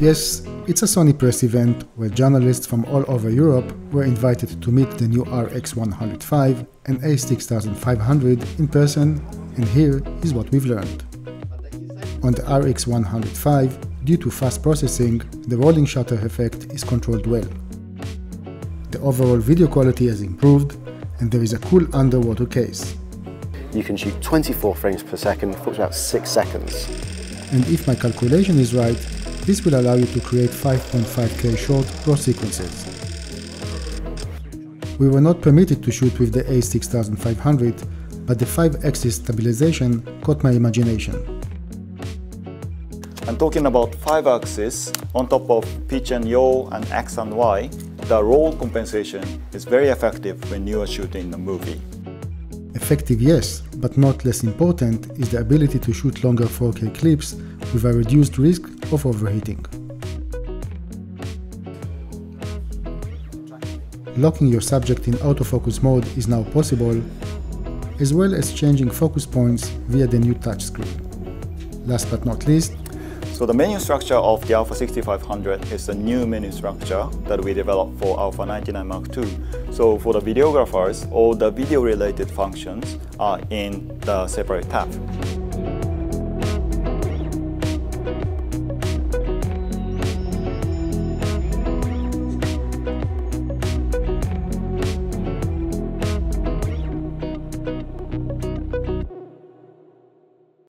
Yes, it's a Sony press event where journalists from all over Europe were invited to meet the new RX100 V and A6500 in person, and here is what we've learned. On the RX100 V, due to fast processing, the rolling shutter effect is controlled well. The overall video quality has improved, and there is a cool underwater case. You can shoot 24 frames per second for about 6 seconds. And if my calculation is right, this will allow you to create 5.5K short raw sequences. We were not permitted to shoot with the A6500, but the 5-axis stabilization caught my imagination. I'm talking about 5-axis on top of pitch and yaw and X and Y. The roll compensation is very effective when you are shooting a movie. Effective yes, but not less important is the ability to shoot longer 4K clips with a reduced risk of overheating. Locking your subject in autofocus mode is now possible, as well as changing focus points via the new touchscreen. Last but not least, so the menu structure of the Alpha 6500 is a new menu structure that we developed for Alpha 99 Mark II. So for the videographers, all the video related functions are in the separate tab.